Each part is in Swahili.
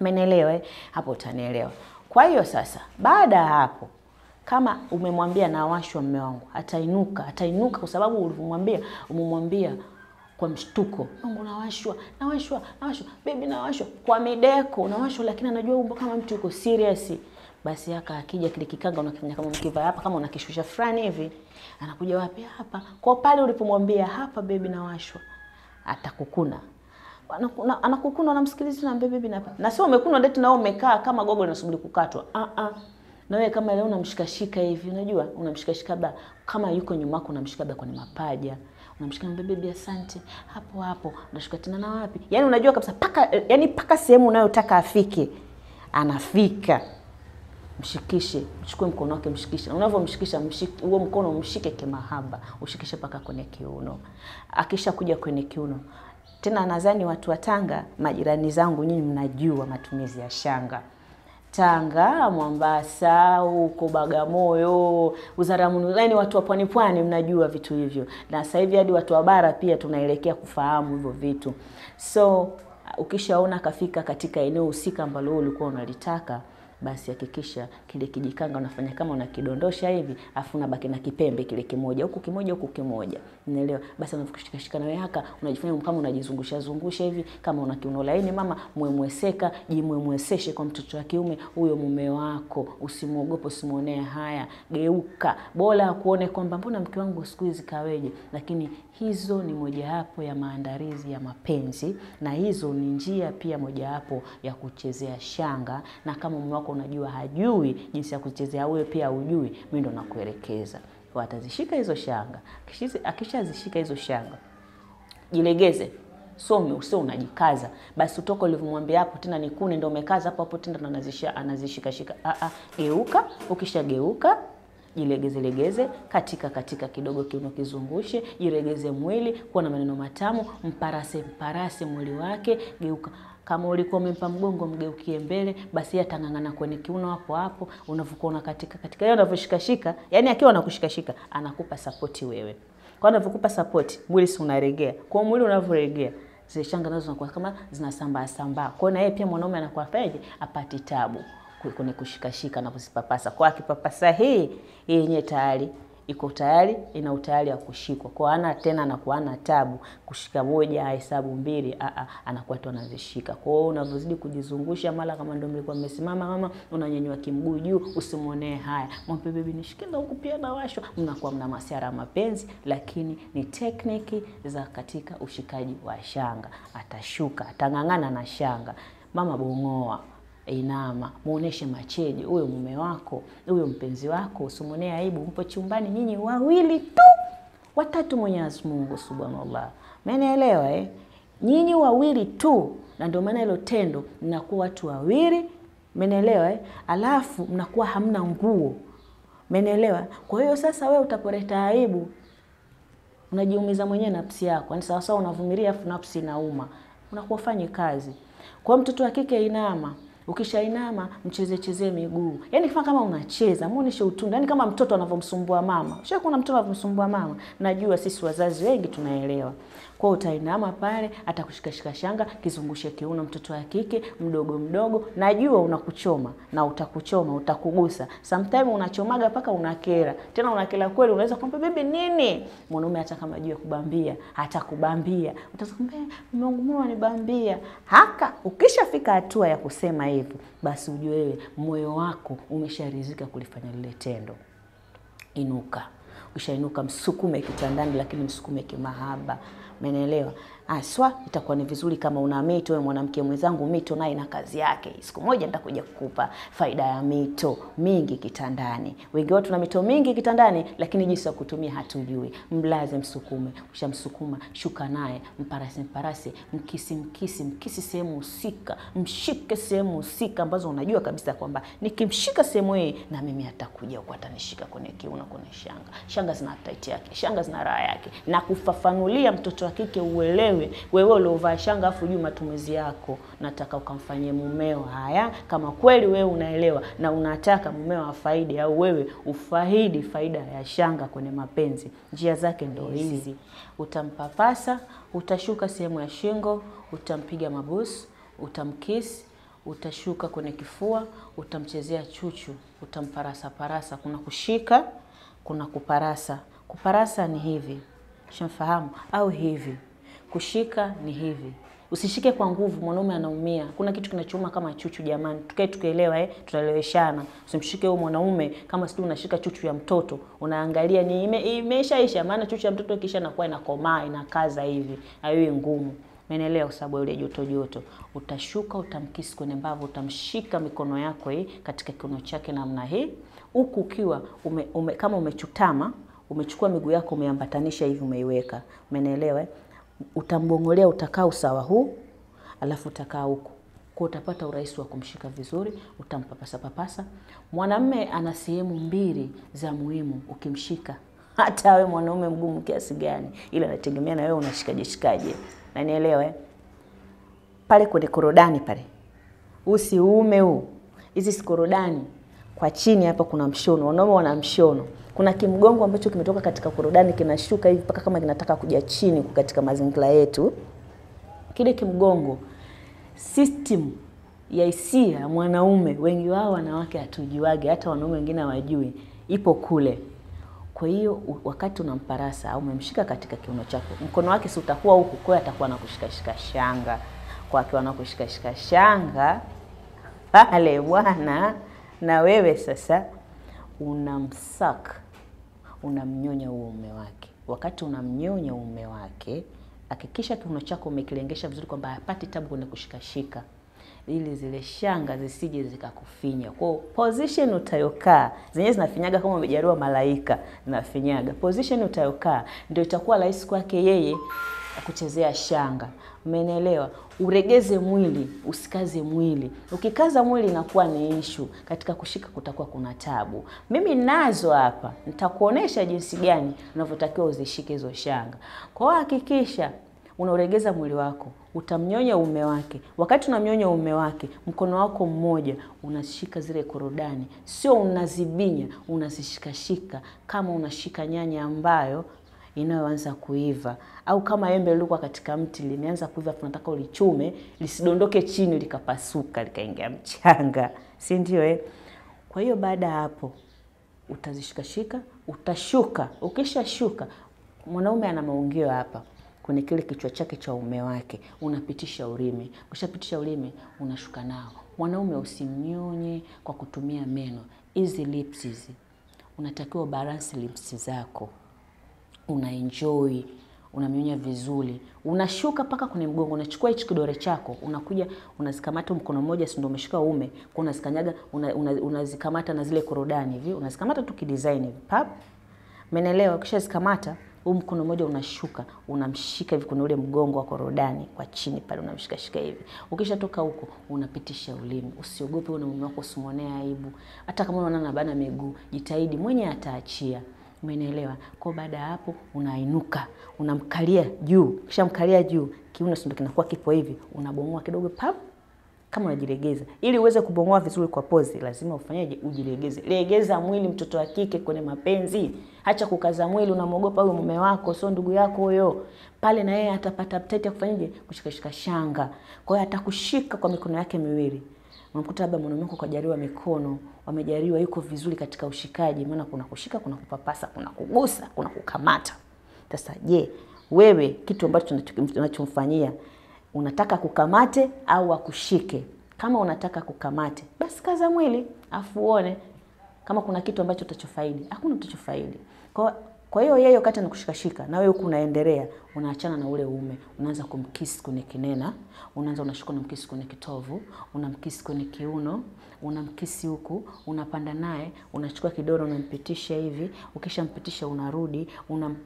Umenielewa eh? Hapo utanielewa. Kwa hiyo sasa, baada ya hapo kama umemwambia nawashwa mme wangu, atainuka, atainuka kwa sababu ulivyomwambia, umemwambia kwa mshtuko, Mungu nawashwa, nawashwa, nawashwa, baby nawashwa, kwa mideko nawashwa, lakini anajua umbo kama mtu yuko serious. Basi haka akija kile kikanga unakifanya kama mkiva hapa, kama unakishusha fulani hivi, anakuja wapi? Hapa kwa pale ulipomwambia hapa, baby nawashwa, atakukuna Anakuna- anakukuna, unamsikiliza na mbebe na na sio umekunwa date nao umekaa kama gogo linasubiri kukatwa. Ah ah. Na wewe kama leo unamshikashika hivi, unajua unamshikashika labda kama yuko nyuma yako unamshika labda kwenye mapaja. Unamshika na bibi, asante. Hapo hapo unashika tena na wapi? Yaani unajua kabisa paka yani paka sehemu unayotaka afike. Anafika. Mshikishe, mchukue mkono wake, mshikishe. Na Unavyomshikisha mshike huo mkono mshike kimahaba, ushikishe paka kwenye kiuno. Akisha kuja kwenye kiuno, tena nadhani watu wa Tanga, majirani zangu, nyinyi mnajua matumizi ya shanga. Tanga, Mombasa, huko Bagamoyo, Uzaramu, yani watu wa pwani pwani mnajua vitu hivyo, na sasa hivi hadi watu wa bara pia tunaelekea kufahamu hivyo vitu. So ukishaona kafika katika eneo husika ambalo ulikuwa unalitaka basi hakikisha kile kijikanga unafanya kama unakidondosha hivi, afu unabaki na kipembe kile kimoja huku kimoja huku kimoja, unaelewa? Basi unafikishika na haka unajifanya kama unajizungusha zungusha hivi, kama una kiuno laini, mama mwemweseka, jimwemweseshe kwa mtoto wa kiume huyo, mume wako usimuogope, usimuonee haya, geuka, bora akuone kwamba mbona mke wangu siku hizi kaweje. Lakini hizo ni mojawapo ya maandalizi ya mapenzi, na hizo ni njia pia mojawapo ya kuchezea shanga, na kama mume wako unajua hajui jinsi ya kuchezea, wewe pia hujui, mimi ndo nakuelekeza. Watazishika atazishika hizo shanga, akishazishika hizo shanga jilegeze. Some usio unajikaza. Basi utoka ulivyomwambia hapo tena nikune ndo umekaza hapo hapo tena anazishika shika. Ah ah geuka ukishageuka jilegeze legeze katika katika kidogo kiuno kizungushe jiregeze mwili kuwa na maneno matamu mparase mparase mwili wake geuka kama ulikuwa umempa mgongo mgeukie mbele basi atang'ang'ana kwenye kiuno hapo hapo unavyokuwa una katika katika yeye anavyoshikashika, yani akiwa anakushikashika anakupa sapoti wewe kwa anavyokupa support mwili si unaregea. Kwa mwili unavyoregea zile shanga nazo zinakuwa kama zinasambaa sambaa. Kwa na yeye pia mwanaume anakuwa fanyaje? Apati tabu kwenye kushikashika na kuzipapasa. Kwa akipapasa hii yenyewe tayari iko tayari, ina utayari wa kushikwa. Kwa ana tena anakuwa ana tabu kushika moja, hesabu mbili, a a anakuwa tu anazishika. Kwa hiyo unavyozidi kujizungusha, mara kama ndio mlikuwa mmesimama, mama unanyanyua kimguu juu, usimwonee haya, mwambie bibi nishike na huku pia na nawashwa. Mnakuwa mna masiara ya mapenzi, lakini ni tekniki za katika ushikaji wa shanga. Atashuka, atang'ang'ana na shanga, mama bongoa Inama, muoneshe macheje huyo mume wako, huyo mpenzi wako, usimwonee aibu. Mpo chumbani nyinyi wawili tu, watatu Mwenyezi Mungu subhanallah, umenielewa eh? Nyinyi wawili tu, na ndio maana hilo tendo mnakuwa watu wawili, umenielewa eh? Alafu mnakuwa hamna nguo, umenielewa. Kwa hiyo sasa wewe utapoleta aibu unajiumiza mwenyewe nafsi yako, yani sawasawa unavumilia afu nafsi inauma, unakuwa ufanye kazi. Kwa mtoto wa kike inama, ukishainama mcheze chezee miguu, yani kama kama unacheza, muoneshe utundu, yani kama mtoto anavyomsumbua mama. Ushawahi kuona mtoto anavyomsumbua mama? Najua sisi wazazi wengi tunaelewa. Kwa utainama pale, atakushikashika shanga, kizungushe kiuno, mtoto wa kike mdogo mdogo. Najua unakuchoma na utakuchoma, utakugusa. Sometimes unachomaga paka unakera. Tena unakera kweli, unaweza kumwambia bibi nini? Mwanaume hata kama ajue kubambia, hatakubambia. Utakwambia mume wangu mbona unanibambia? Haka ukishafika hatua ya kusema hivyo, basi ujue wewe moyo wako umesharizika kulifanya lile tendo. Inuka. ushainuka, msukume kitandani, lakini msukume kimahaba. Umenielewa? Aswa itakuwa ni vizuri kama una mito. Wewe mwanamke mwenzangu, mito naye na kazi yake. Siku moja nitakuja kukupa faida ya mito mingi kitandani. Wengi wetu tuna mito mingi kitandani, lakini jinsi ya kutumia hatujui. Mlaze, msukume. Ushamsukuma, shuka naye, mparase mparase, mkisi mkisi, mkisi sehemu husika, mshike sehemu husika ambazo unajua kabisa kwamba nikimshika sehemu hii na mimi atakuja huko atanishika kwenye kiuno, kwenye shanga. Shanga zina taiti yake, shanga zina raha yake, na kufafanulia mtoto wa kike uelewe. Wewe uliovaa shanga afu juu matumizi yako, nataka ukamfanyie mumeo haya, kama kweli wewe unaelewa na unataka mumeo afaidi au wewe ufaidi faida ya shanga kwenye mapenzi. Njia zake ndo hizi: utampapasa, utashuka sehemu ya shingo, utampiga mabusu, utamkisi utashuka kwenye kifua, utamchezea chuchu, utamparasa parasa. Kuna kushika, kuna kuparasa. Kuparasa ni hivi, shamfahamu au hivi. Kushika ni hivi. Usishike kwa nguvu, mwanaume anaumia. Kuna kitu kinachouma kama chuchu jamani. Tukae tukielewa eh, tutaeleweshana. Usimshike huyo mwanaume kama sisi unashika chuchu ya mtoto. Unaangalia ni ime, imeshaisha maana chuchu ya mtoto kisha inakuwa inakomaa, inakaza hivi. Haiwi ngumu. Umeelewa kwa sababu ile joto joto. Utashuka, utamkisi kwenye mbavu, utamshika mikono yako hii katika kiuno chake namna hii. Huku ukiwa ume, ume, kama umechutama, umechukua miguu yako umeambatanisha hivi umeiweka. Umeelewa eh? Utambongolea, utakaa usawa huu, alafu utakaa huku. Kwa utapata urahisi wa kumshika vizuri, utampapasa papasa. Mwanamme ana sehemu mbili za muhimu ukimshika, hata awe mwanaume mgumu kiasi gani, ila anategemea na wewe unashikaje shikaje, na nielewe eh? pale kwenye korodani pale, usiume huu, hizi sikorodani kwa chini hapa kuna mshono, wanaume wana mshono kuna kimgongo ambacho kimetoka katika korodani kinashuka hivi mpaka kama kinataka kuja chini katika mazingira yetu. Kile kimgongo, system ya hisia mwanaume, wengi wao wanawake hatujuage, hata wanaume wengine hawajui, ipo kule. Kwa hiyo wakati unamparasa au umemshika katika kiuno chako, mkono wake si utakuwa huku, kwa atakuwa anakushikashika shanga, kwa akiwa shanga pale bwana, na wewe sasa unamsaka unamnyonya huo uume wake. Wakati unamnyonya uume wake, hakikisha kiuno chako umekilengesha vizuri, kwamba hapati tabu kwenda kushikashika, ili zile shanga zisije zikakufinya. Kwa position utayokaa, zenyewe zinafinyaga kama umejaliwa malaika, zinafinyaga. Position utayokaa ndio itakuwa rahisi kwake yeye kuchezea shanga. Umenielewa? Uregeze mwili, usikaze mwili. Ukikaza mwili inakuwa ni ishu. Katika kushika kutakuwa kuna tabu. Mimi nazo hapa, nitakuonesha jinsi gani unavyotakiwa uzishike hizo shanga. Kwa hiyo hakikisha unaoregeza mwili wako, utamnyonya ume wake. Wakati unamnyonya ume wake, mkono wako mmoja unashika zile korodani, sio unazibinya, unazishikashika kama unashika nyanya ambayo inayoanza kuiva au kama embe lilikuwa katika mti limeanza kuiva, tunataka ulichume lisidondoke chini likapasuka likaingia mchanga, si ndio eh? Kwa hiyo baada ya hapo utazishikashika, utashuka. Ukishashuka, mwanaume ana maungio hapa kwenye kile kichwa chake cha ume wake, unapitisha ulimi. Ukishapitisha ulimi, unashuka nao. Mwanaume usimnyonye kwa kutumia meno. Hizi lips hizi unatakiwa balance lips zako una enjoy unamnyonya vizuri, unashuka mpaka kwenye mgongo. Unachukua hichi kidore chako unakuja unazikamata mkono mmoja, si ndio umeshika ume kwa unazikanyaga unazikamata una, una na zile korodani hivi, unazikamata tu kidesign hivi pap, umeelewa? Ukishazikamata huu mkono mmoja unashuka unamshika hivi kwenye ule mgongo wa korodani kwa chini pale, unamshika shika hivi. Ukishatoka huko unapitisha ulimi. Usiogope una mume wako, usimwonee aibu. Hata kama unaona anabana miguu, jitahidi mwenye ataachia. Umenielewa? Kwa baada ya hapo unainuka, unamkalia juu. Kisha mkalia juu, kiuno ndio kinakuwa kipo hivi, unabomoa kidogo pap kama unajilegeza. Ili uweze kubomoa vizuri kwa pozi, lazima ufanyeje? Ujilegeze. Legeza mwili, mtoto wa kike kwenye mapenzi. Acha kukaza mwili, unamwogopa huyo mume wako, sio ndugu yako huyo. Pale na yeye atapata appetite ya kufanyaje? Kushikashika shanga. Kwa hiyo atakushika kwa mikono yake miwili. Unakuta labda mwanaume wako kajaliwa mikono, wamejaliwa yuko vizuri katika ushikaji, maana kuna kushika, kuna kupapasa, kuna kugusa, kuna kukamata. Sasa je, wewe kitu ambacho unachomfanyia unataka kukamate au akushike? Kama unataka kukamate, basi kaza mwili afuone kama kuna kitu ambacho utachofaidi. Hakuna utachofaidi. Kwa kwa hiyo yeye wakati anakushikashika na wewe huku unaendelea, unaachana na ule uume, unaanza kumkisi kwenye kinena, unaanza unashuka na mkisi kwenye kitovu, unamkisi kwenye kiuno, unamkisi huku, unapanda naye, unachukua kidole unampitisha hivi, ukishampitisha unarudi, unam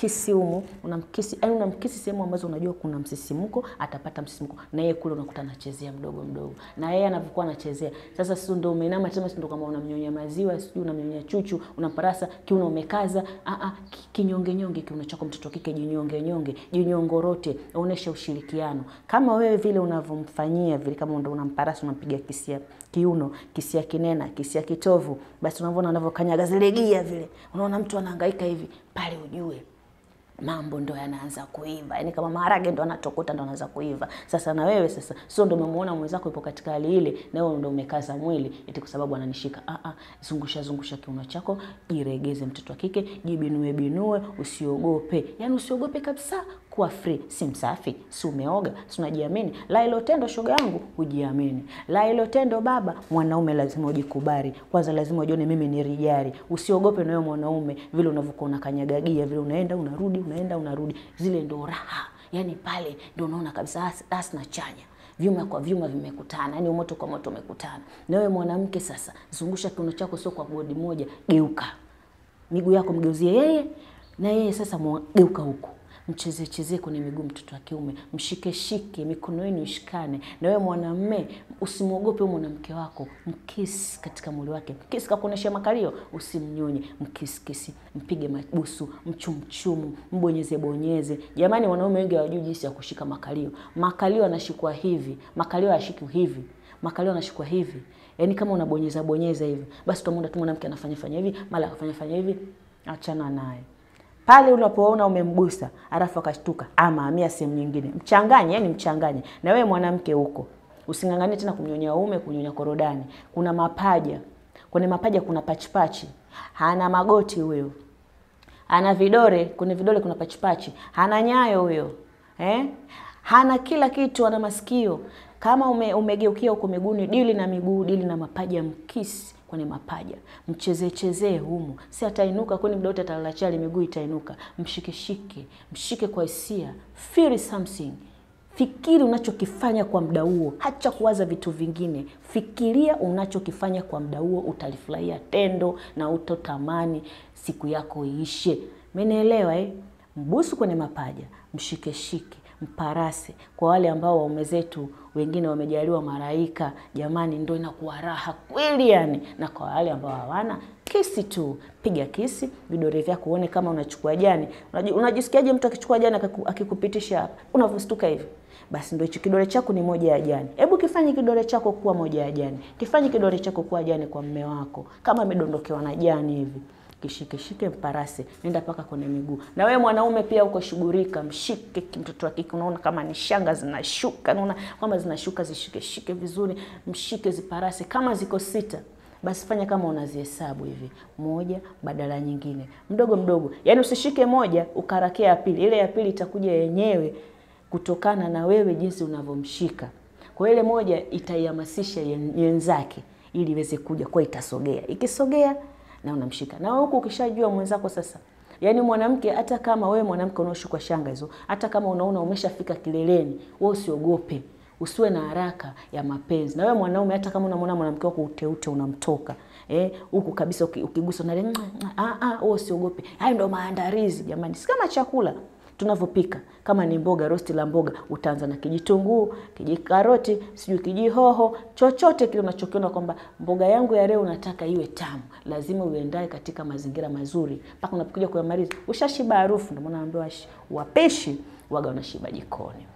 kisi humo, unamkisi, yani unamkisi sehemu ambazo unajua kuna msisimko, atapata msisimko na yeye kule unakuta anachezea mdogo mdogo, na yeye anavyokuwa anachezea. Sasa, sio ndio umeinama tena, sio kama unamnyonya maziwa, sio unamnyonya chuchu, unamparasa kiuno umekaza, a a, kinyonge nyonge kiuno chako, mtoto kike, jinyonge nyonge, jinyongorote, onesha ushirikiano. Kama wewe vile unavyomfanyia vile, kama ndio unamparasa, unampiga kisia kiuno, kisia kinena, kisia kitovu, basi unavyoona anavyokanyaga zile gia vile, unaona mtu anahangaika hivi pale, ujue mambo ndo yanaanza kuiva, yani kama maharage ndo anatokota ndo anaanza kuiva. Sasa na wewe sasa, sio ndo umemuona mwenzako yupo katika hali ile, na wewe ndo umekaza mwili eti kwa sababu ananishika. Ah ah, zungusha zungusha kiuno chako, jiregeze, mtoto wa kike, jibinue binue, usiogope, yani usiogope kabisa, kuwa free. Si msafi, si umeoga, si unajiamini. La ilo tendo, shoga yangu, ujiamini. La ilo tendo, baba, mwanaume lazima ujikubali kwanza, lazima ujione mimi ni rijari. Usiogope na wewe mwanaume, vile unavyokuwa unakanyagagia, vile unaenda unarudi, unaenda unarudi, zile ndo raha. Yani pale ndio unaona kabisa as, na chanya vyuma kwa vyuma vimekutana, yani moto kwa moto umekutana. Na wewe mwanamke sasa, zungusha kiuno chako, sio kwa bodi moja, geuka miguu yako, mgeuzie yeye na yeye sasa, geuka huko mcheze chezee kwenye miguu mtoto wa kiume, mshike shike, mikono yenu ishikane. Na wewe mwanamme, usimwogope huyo mwanamke wako, mkisi katika mwili wake, Kisi kakuonesha makalio, usimnyonye, mkisi kisi, mpige mabusu, mchumchumu, mbonyeze bonyeze. Jamani, wanaume wengi hawajui jinsi ya kushika makalio. Makalio yanashikwa hivi, makalio hayashikwi hivi, makalio yanashikwa hivi. Yaani kama unabonyeza bonyeza hivi, basi utamwona tu mwanamke anafanya fanya hivi, mara akafanya fanya hivi, achana naye pale unapoona umemgusa alafu akashtuka ama amia sehemu nyingine, mchanganye, yani mchanganye. Na wewe mwanamke huko using'ang'anie tena kumnyonya ume, kunyonya korodani. Kuna mapaja, kwenye mapaja kuna pachipachi, hana magoti huyo, ana vidole, kwenye vidole kuna pachipachi, hana nyayo huyo eh? hana kila kitu, ana masikio. Kama ume, umegeukia huko miguuni, dili na miguu, dili na mapaja, mkisi kwenye mapaja, mchezechezee humo, humu, si atainuka kwani muda wote miguu itainuka. Mshikishike, mshike kwa hisia, feel something. Fikiri unachokifanya kwa muda huo, hacha kuwaza vitu vingine. Fikiria unachokifanya kwa muda huo, utalifurahia tendo na utotamani siku yako iishe. Mmenielewa eh? Mbusu kwenye mapaja, mshike shike mparase. Kwa wale ambao waume zetu wengine wamejaliwa maraika, jamani, ndo inakuwa raha kweli yani. Na kwa wale ambao hawana, kisi tu, piga kisi, vidole vyako uone kama unachukua jani. Unajisikiaje mtu akichukua jani akikupitisha hapa, unavostuka hivi? Basi ndio hicho kidole chako ni moja ya jani. Hebu kifanye kidole chako kuwa moja ya jani, kifanye kidole chako kuwa jani kwa mme wako, kama amedondokewa na jani hivi Kishike shike mparase, nenda paka kwenye miguu. Na wewe mwanaume pia uko shughulika, mshike mtoto wa kike. Unaona kama ni shanga zinashuka, unaona kama zinashuka, zishike shike vizuri, mshike ziparase. Kama ziko sita, basi fanya kama unazihesabu hivi, moja badala nyingine, mdogo mdogo. Yani usishike moja ukarakia ya pili, ile ya pili itakuja yenyewe kutokana na wewe jinsi unavyomshika. Kwa ile moja itaihamasisha yenzake ili iweze kuja kwa, itasogea. Ikisogea na unamshika na huku. Ukishajua mwenzako sasa, yaani mwanamke, hata kama wewe mwanamke unaoshukwa shanga hizo, hata kama unaona umeshafika kileleni, wewe usiogope, usiwe na haraka ya mapenzi. Na wewe mwanaume, hata kama unamwona mwanamke wako uteute unamtoka eh, huku kabisa, ukigusa na ah ah, wewe usiogope. Hayo ndio maandalizi jamani, si kama chakula tunavyopika. Kama ni mboga, rosti la mboga, utaanza na kijitunguu, kijikaroti, sijui kijihoho, chochote kile unachokiona kwamba mboga yangu ya leo nataka iwe tamu, lazima uendae katika mazingira mazuri. Mpaka unapokuja kuyamaliza ushashiba harufu. Ndio maana naambiwa wapishi waga wanashiba jikoni.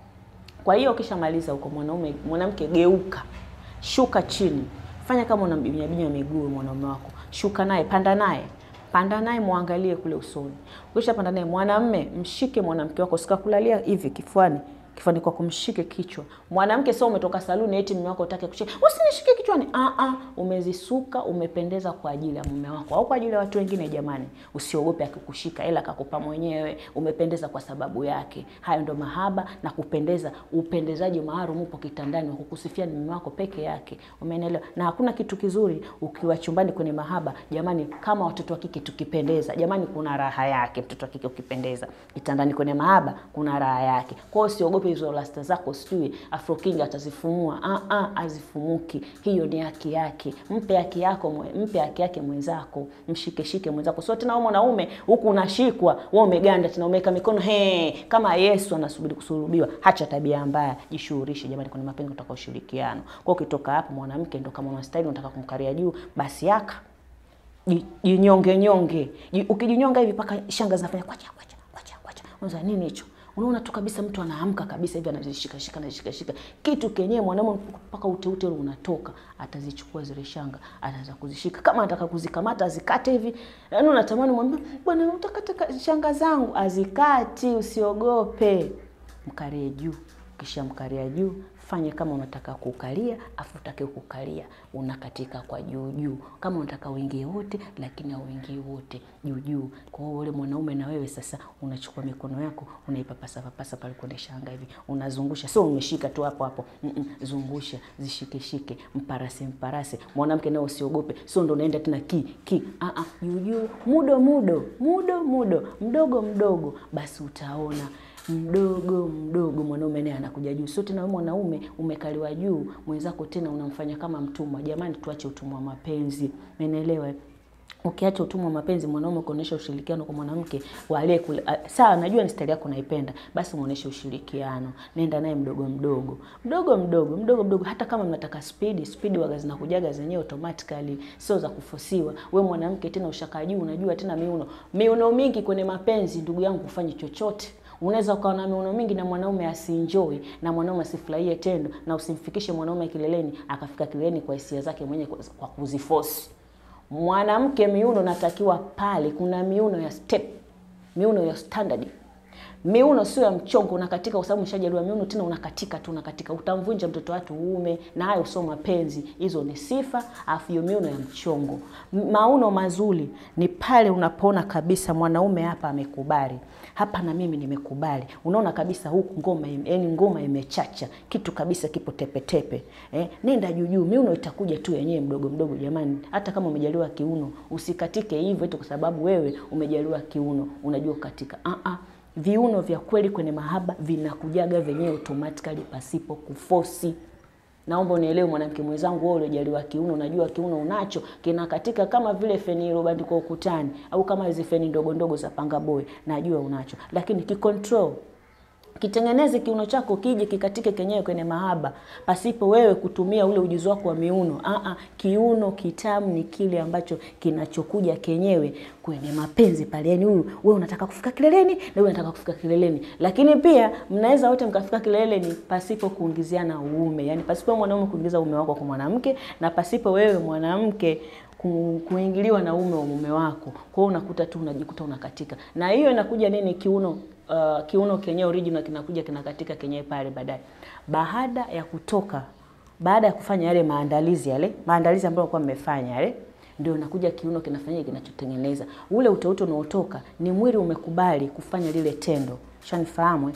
Kwa hiyo ukishamaliza huko, mwanaume mwanamke, geuka, shuka chini, fanya kama unambinyabinya miguu mwanaume wako, shuka naye, panda naye panda naye mwangalie kule usoni. Ukisha panda naye, mwanamme mshike mwanamke wako, sikakulalia hivi kifuani, kifuani kwa kumshike kichwa. Mwanamke sio umetoka saluni eti mume wako utake kushika, usinishike kichwani. Ah ah, umezisuka, umependeza kwa ajili ya mume wako au kwa ajili ya watu wengine. Jamani, usiogope akikushika, ila akakupa mwenyewe, umependeza kwa sababu yake. Hayo ndo mahaba na kupendeza. Upendezaji maalum upo kitandani wa kukusifia ni mume wako peke yake, umeelewa? Na hakuna kitu kizuri ukiwa chumbani kwenye mahaba, jamani, kama watoto wa kike tukipendeza, jamani, kuna raha yake. Mtoto wa kike ukipendeza kitandani kwenye mahaba, kuna raha yake. Kwa hiyo usiogope hizo rasta zako, sijui Afro King atazifumua. Ah ah, azifumuki. Hiyo ni haki yake. Mpe haki yako, mpe haki yake mwenzako, mshike shike mwenzako. Sio tena wewe mwanaume huku unashikwa, wewe umeganda tena umeweka mikono he, kama Yesu anasubiri kusulubiwa. Hacha tabia mbaya, jishughulishe jamani kwenye mapenzi, kutoka ushirikiano. Kwa ukitoka hapo, mwanamke ndo kama unastahili unataka kumkaria juu, basi yaka jinyonge nyonge. Ukijinyonga hivi paka shanga zinafanya kwacha kwacha kwacha kwacha. Unza nini hicho? Unaona tu kabisa mtu anaamka kabisa hivi anazishika shika anazishika shika. Kitu kenyewe mwanaume mpaka uteute ule unatoka, atazichukua zile shanga, ataanza kuzishika. Kama anataka kuzikamata azikate hivi. Yaani unatamani mwambie, "Bwana, utakata shanga zangu." Azikati, usiogope. Mkalie juu. Kisha mkalia juu, fanya kama unataka kukalia, afu utake kukalia, unakatika kwa juu juu. Kama unataka uingie wote, lakini hauingii wote juu juu. Kwa hiyo ule mwanaume na wewe sasa unachukua mikono yako, unaipapasa papasa pale kwenye shanga hivi, unazungusha, sio umeshika tu hapo hapo. Mm -mm, zungusha, zishike shike, mparase mparase. Mwanamke nao usiogope, sio ndo unaenda tena ki ki, a a, juu juu, mudo mudo, mudo mudo, mdogo mdogo, basi utaona mdogo mdogo mwanaume naye anakuja juu. Sio tena wewe mwanaume umekaliwa juu, mwenzako tena unamfanya kama mtumwa. Jamani, tuache utumwa mapenzi, umeelewa? Ukiacha utumwa wa mapenzi, mwanaume kuonesha ushirikiano kwa mwanamke wale. Sawa, najua ni stari yako naipenda, basi muoneshe ushirikiano. Nenda naye mdogo mdogo, mdogo mdogo, mdogo mdogo. Hata kama mnataka speed, speed waga zinakujaga zenyewe automatically, sio za kufosiwa. We mwanamke tena ushaka juu, unajua tena miuno, miuno mingi kwenye mapenzi, ndugu yangu, kufanya chochote Unaweza ukawa na miuno mingi na mwanaume asinjoi na mwanaume asifurahie tendo, na usimfikishe mwanaume kileleni akafika kileleni kwa hisia zake mwenye kwa kuziforce. Mwanamke miuno natakiwa pale, kuna miuno ya step, miuno ya standard. Miuno sio ya mchongo, unakatika kwa sababu umeshajaliwa miuno tena unakatika tu unakatika, utamvunja mtoto watu uume, na hayo sio mapenzi. Hizo ni sifa, afu hiyo miuno ya mchongo. Mauno mazuri ni pale unapoona kabisa mwanaume hapa amekubali hapa na mimi nimekubali. Unaona kabisa huku ngoma yaani ngoma imechacha, kitu kabisa kipo tepetepe. Eh, nenda juu juu, miuno itakuja tu yenyewe mdogo mdogo. Jamani, hata kama umejaliwa kiuno, usikatike hivyo eti kwa sababu wewe umejaliwa kiuno, unajua katika. Ah ah. Viuno vya kweli kwenye mahaba vinakujaga venyewe automatically pasipo kufosi. Naomba unielewe mwanamke mwenzangu, wewe uliojaliwa kiuno, unajua kiuno unacho kina katika kama vile feni iliyobandikwa ukutani au kama hizo feni ndogo ndogo za panga boy, najua unacho, lakini kicontrol kitengeneze kiuno chako kije kikatike kenyewe kwenye mahaba pasipo wewe kutumia ule ujuzi wako wa miuno. Aa, kiuno kitamu ni kile ambacho kinachokuja kenyewe kwenye mapenzi pale. Yani huyu wewe unataka kufika kileleni na wewe unataka kufika kileleni, lakini pia mnaweza wote mkafika kileleni pasipo kuingiziana uume, yani pasipo mwanaume kuingiza uume wako kwa mwanamke na pasipo wewe mwanamke kuingiliwa na uume wa mume wako. Kwa hiyo unakuta tu unajikuta unakatika, na hiyo inakuja nini? Kiuno uh, kiuno kenyewe original kinakuja kinakatika kenyewe pale baadaye, baada ya kutoka, baada ya kufanya yale maandalizi yale maandalizi ambayo kwa mmefanya yale, ndio nakuja kiuno kinafanyia kinachotengeneza ule uteute unaotoka. Ni mwili umekubali kufanya lile tendo, shanifahamu?